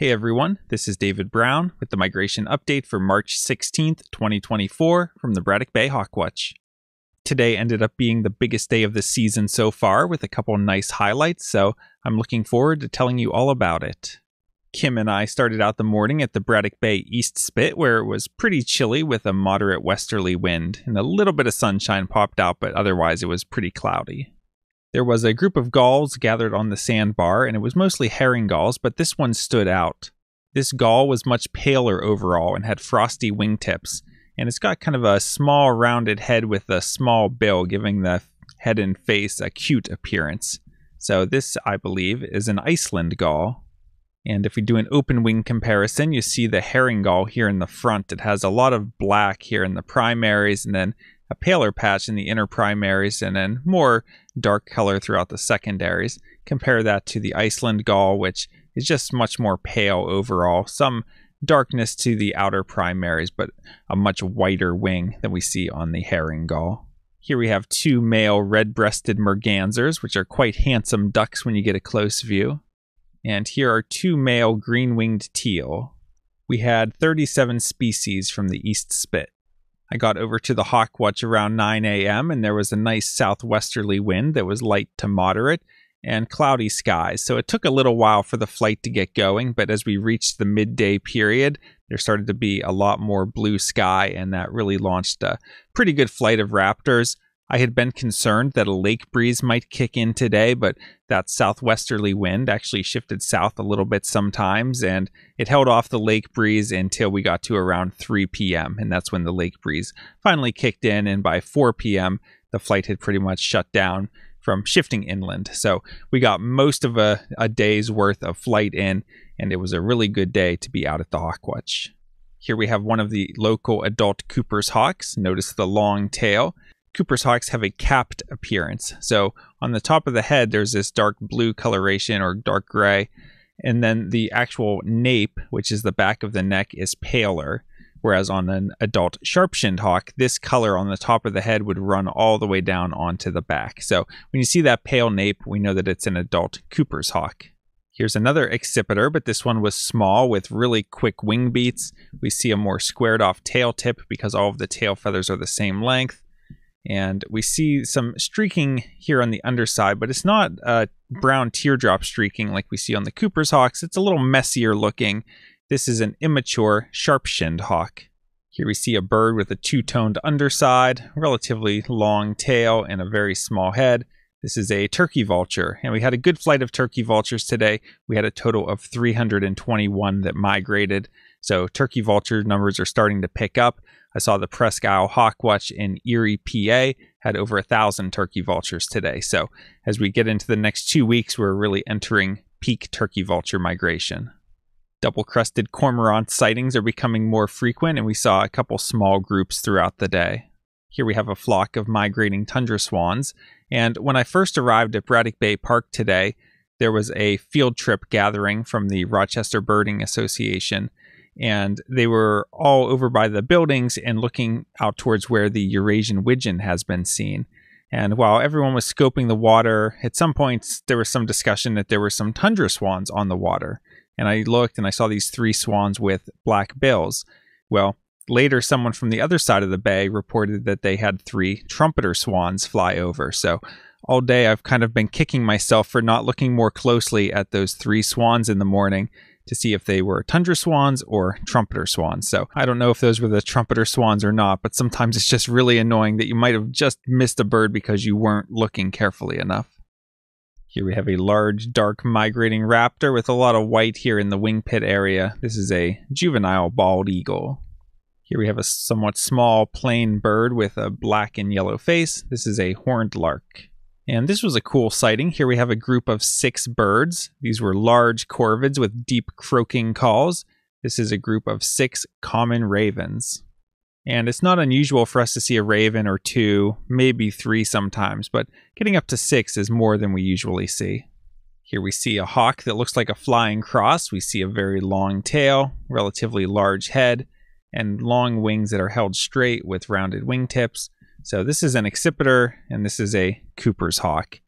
Hey everyone, this is David Brown with the migration update for March 16th, 2024 from the Braddock Bay Hawkwatch. Today ended up being the biggest day of the season so far with a couple nice highlights, so I'm looking forward to telling you all about it. Kim and I started out the morning at the Braddock Bay East Spit where it was pretty chilly with a moderate westerly wind and a little bit of sunshine popped out, but otherwise it was pretty cloudy. There was a group of gulls gathered on the sandbar, and it was mostly herring gulls, but this one stood out. This gull was much paler overall and had frosty wingtips, and it's got kind of a small rounded head with a small bill, giving the head and face a cute appearance. So, this, I believe, is an Iceland gull. And if we do an open wing comparison, you see the herring gull here in the front. It has a lot of black here in the primaries and then a paler patch in the inner primaries and then more dark color throughout the secondaries. Compare that to the Iceland gull, which is just much more pale overall. Some darkness to the outer primaries, but a much whiter wing than we see on the herring gull. Here we have two male red-breasted mergansers, which are quite handsome ducks when you get a close view. And here are two male green-winged teal. We had 37 species from the East Spit. I got over to the Hawkwatch around 9 a.m., and there was a nice southwesterly wind that was light to moderate and cloudy skies. So it took a little while for the flight to get going, but as we reached the midday period, there started to be a lot more blue sky, and that really launched a pretty good flight of raptors. I had been concerned that a lake breeze might kick in today, but that southwesterly wind actually shifted south a little bit sometimes, and it held off the lake breeze until we got to around 3 p.m., and that's when the lake breeze finally kicked in, and by 4 p.m., the flight had pretty much shut down from shifting inland. So we got most of a, a day's worth of flight in, and it was a really good day to be out at the Hawkwatch. Here we have one of the local adult Cooper's hawks. Notice the long tail. Cooper's hawks have a capped appearance. So on the top of the head, there's this dark blue coloration or dark gray. And then the actual nape, which is the back of the neck, is paler. Whereas on an adult sharp shinned hawk, this color on the top of the head would run all the way down onto the back. So when you see that pale nape, we know that it's an adult Cooper's hawk. Here's another accipiter, but this one was small with really quick wing beats. We see a more squared off tail tip because all of the tail feathers are the same length. And we see some streaking here on the underside, but it's not a brown teardrop streaking like we see on the Cooper's hawks. It's a little messier looking. This is an immature sharp-shinned hawk. Here we see a bird with a two-toned underside, relatively long tail, and a very small head. This is a turkey vulture, and we had a good flight of turkey vultures today. We had a total of 321 that migrated, so turkey vulture numbers are starting to pick up. I saw the Presque Isle Hawkwatch in Erie, PA, had over a thousand turkey vultures today. So as we get into the next two weeks, we're really entering peak turkey vulture migration. Double crested cormorant sightings are becoming more frequent, and we saw a couple small groups throughout the day. Here we have a flock of migrating tundra swans, and when I first arrived at Braddock Bay Park today, there was a field trip gathering from the Rochester Birding Association, and they were all over by the buildings and looking out towards where the Eurasian widgeon has been seen. And while everyone was scoping the water, at some points there was some discussion that there were some tundra swans on the water. And I looked and I saw these three swans with black bills. Well, later someone from the other side of the bay reported that they had three trumpeter swans fly over. So all day I've kind of been kicking myself for not looking more closely at those three swans in the morning to see if they were tundra swans or trumpeter swans. So I don't know if those were the trumpeter swans or not, but sometimes it's just really annoying that you might have just missed a bird because you weren't looking carefully enough. Here we have a large, dark migrating raptor with a lot of white here in the wing pit area. This is a juvenile bald eagle. Here we have a somewhat small plain bird with a black and yellow face. This is a horned lark. And this was a cool sighting. Here we have a group of six birds. These were large corvids with deep croaking calls. This is a group of six common ravens. And it's not unusual for us to see a raven or two, maybe three sometimes, but getting up to six is more than we usually see. Here we see a hawk that looks like a flying cross. We see a very long tail, relatively large head, and long wings that are held straight with rounded wingtips. So this is an accipiter, and this is a Cooper's hawk.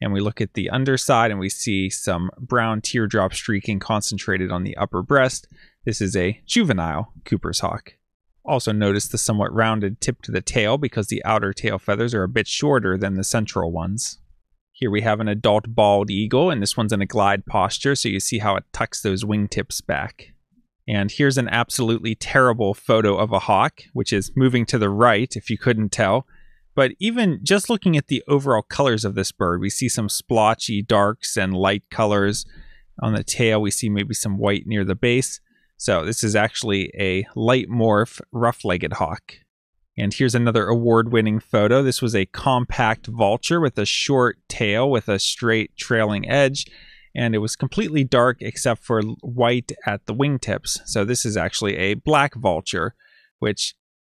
And we look at the underside and we see some brown teardrop streaking concentrated on the upper breast. This is a juvenile Cooper's hawk. Also notice the somewhat rounded tip to the tail because the outer tail feathers are a bit shorter than the central ones. Here we have an adult bald eagle, and this one's in a glide posture, so you see how it tucks those wingtips back. And here's an absolutely terrible photo of a hawk, which is moving to the right, if you couldn't tell. But even just looking at the overall colors of this bird, we see some splotchy darks and light colors. On the tail, we see maybe some white near the base. So this is actually a light morph rough-legged hawk. And here's another award-winning photo. This was a compact vulture with a short tail with a straight trailing edge. And it was completely dark except for white at the wingtips. So this is actually a black vulture, which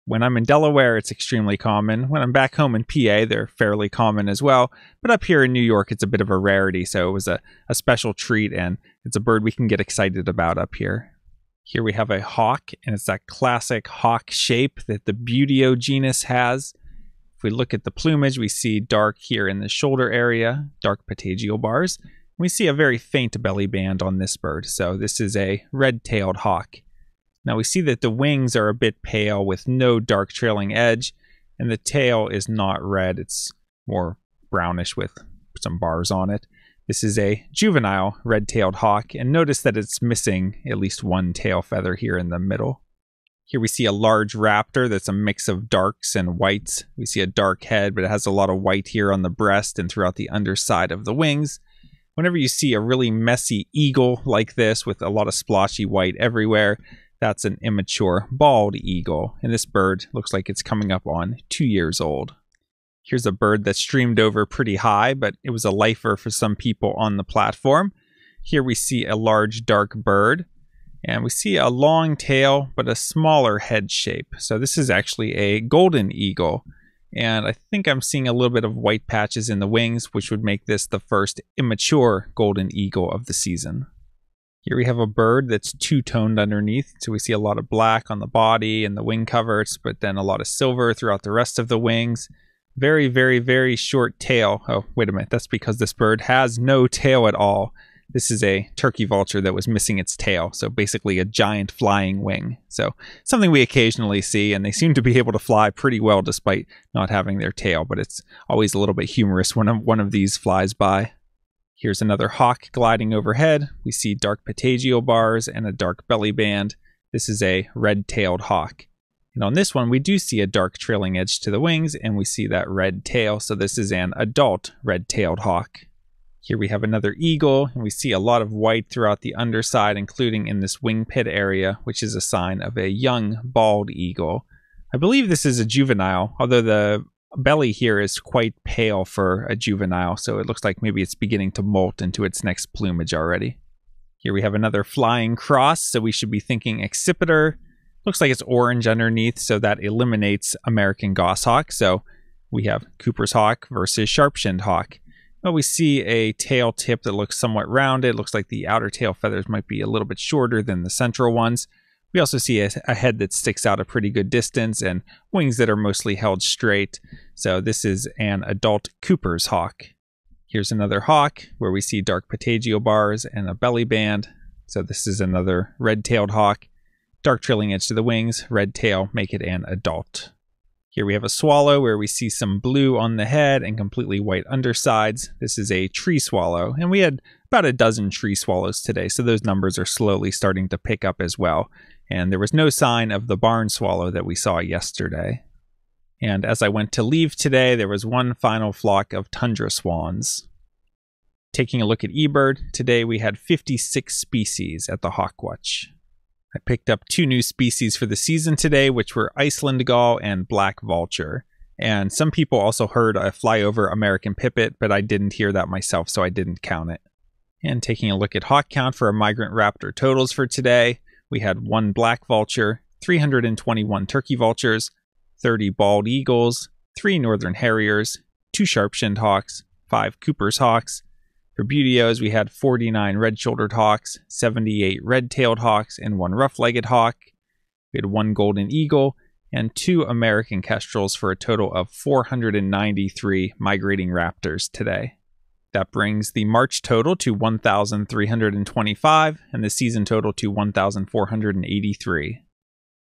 when I'm in Delaware, it's extremely common. When I'm back home in PA, they're fairly common as well. But up here in New York, it's a bit of a rarity. So it was a, a special treat, and it's a bird we can get excited about up here. Here we have a hawk, and it's that classic hawk shape that the Buteo genus has. If we look at the plumage, we see dark here in the shoulder area, dark patagial bars. We see a very faint belly band on this bird, so this is a red-tailed hawk. Now we see that the wings are a bit pale with no dark trailing edge, and the tail is not red, it's more brownish with some bars on it. This is a juvenile red-tailed hawk, and notice that it's missing at least one tail feather here in the middle. Here we see a large raptor that's a mix of darks and whites. We see a dark head, but it has a lot of white here on the breast and throughout the underside of the wings. Whenever you see a really messy eagle like this with a lot of splotchy white everywhere, that's an immature bald eagle, and this bird looks like it's coming up on two years old. Here's a bird that streamed over pretty high, but it was a lifer for some people on the platform. Here we see a large dark bird, and we see a long tail, but a smaller head shape. So this is actually a golden eagle, and I think I'm seeing a little bit of white patches in the wings, which would make this the first immature golden eagle of the season. Here we have a bird that's two-toned underneath, so we see a lot of black on the body and the wing coverts, but then a lot of silver throughout the rest of the wings. Very, very, very short tail. Oh, wait a minute. That's because this bird has no tail at all. This is a turkey vulture that was missing its tail, so basically a giant flying wing. So something we occasionally see, and they seem to be able to fly pretty well despite not having their tail, but it's always a little bit humorous when one of these flies by. Here's another hawk gliding overhead. We see dark patagial bars and a dark belly band. This is a red-tailed hawk. And on this one, we do see a dark trailing edge to the wings, and we see that red tail. So this is an adult red-tailed hawk. Here we have another eagle, and we see a lot of white throughout the underside, including in this wing pit area, which is a sign of a young bald eagle. I believe this is a juvenile, although the belly here is quite pale for a juvenile, so it looks like maybe it's beginning to molt into its next plumage already. Here we have another flying cross, so we should be thinking accipiter, Looks like it's orange underneath, so that eliminates American goshawk. So we have Cooper's hawk versus sharp-shinned hawk. Well, we see a tail tip that looks somewhat rounded. Looks like the outer tail feathers might be a little bit shorter than the central ones. We also see a, a, head that sticks out a pretty good distance and wings that are mostly held straight. So this is an adult Cooper's hawk. Here's another hawk where we see dark patagial bars and a belly band. So this is another red-tailed hawk. Dark trailing edge to the wings, red tail, make it an adult. Here we have a swallow where we see some blue on the head and completely white undersides. This is a tree swallow, and we had about a dozen tree swallows today, so those numbers are slowly starting to pick up as well. And there was no sign of the barn swallow that we saw yesterday. And as I went to leave today, there was one final flock of tundra swans. Taking a look at eBird, today we had 56 species at the Hawkwatch. I picked up two new species for the season today, which were Iceland gull and black vulture. And some people also heard a flyover American pipit, but I didn't hear that myself, so I didn't count it. And taking a look at hawk count for our migrant raptor totals for today, we had one black vulture, 321 turkey vultures, 30 bald eagles, three northern harriers, two sharp-shinned hawks, five Cooper's hawks, for Buteos, we had 49 red-shouldered hawks, 78 red-tailed hawks, and one rough-legged hawk. We had one golden eagle and two American kestrels for a total of 493 migrating raptors today. That brings the March total to 1,325 and the season total to 1,483.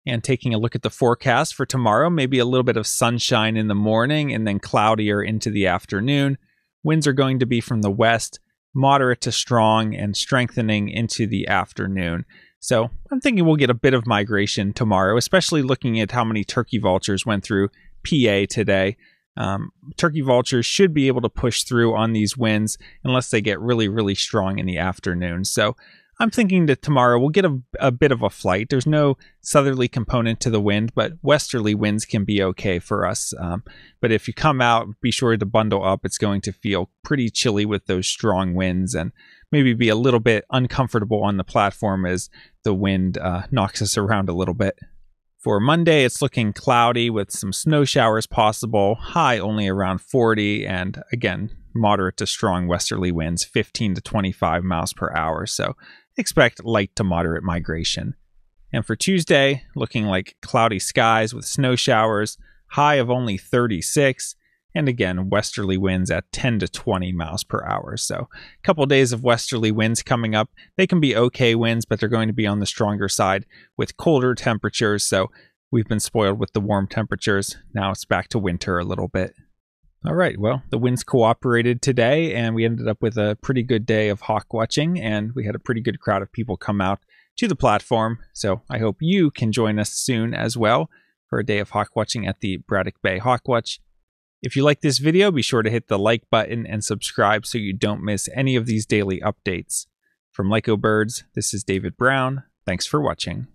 And taking a look at the forecast for tomorrow, maybe a little bit of sunshine in the morning and then cloudier into the afternoon. Winds are going to be from the west, moderate to strong, and strengthening into the afternoon. So I'm thinking we'll get a bit of migration tomorrow, especially looking at how many turkey vultures went through PA today. Um, turkey vultures should be able to push through on these winds unless they get really, really strong in the afternoon. So I'm thinking that tomorrow we'll get a, a bit of a flight. There's no southerly component to the wind, but westerly winds can be okay for us. Um, but if you come out, be sure to bundle up. It's going to feel pretty chilly with those strong winds and maybe be a little bit uncomfortable on the platform as the wind uh, knocks us around a little bit. For Monday, it's looking cloudy with some snow showers possible, high only around 40, and again, moderate to strong westerly winds, 15 to 25 miles per hour. So expect light to moderate migration. And for Tuesday, looking like cloudy skies with snow showers, high of only 36, and again, westerly winds at 10 to 20 miles per hour. So, a couple days of westerly winds coming up. They can be okay winds, but they're going to be on the stronger side with colder temperatures. So, we've been spoiled with the warm temperatures. Now it's back to winter a little bit. All right. Well, the winds cooperated today, and we ended up with a pretty good day of hawk watching, and we had a pretty good crowd of people come out to the platform. So I hope you can join us soon as well for a day of hawk watching at the Braddock Bay Hawk Watch. If you like this video, be sure to hit the like button and subscribe so you don't miss any of these daily updates. From Lyco Birds, this is David Brown. Thanks for watching.